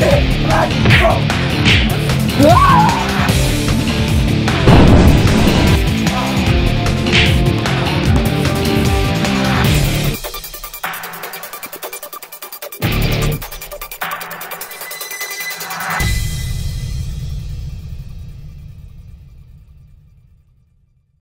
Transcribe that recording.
kick like a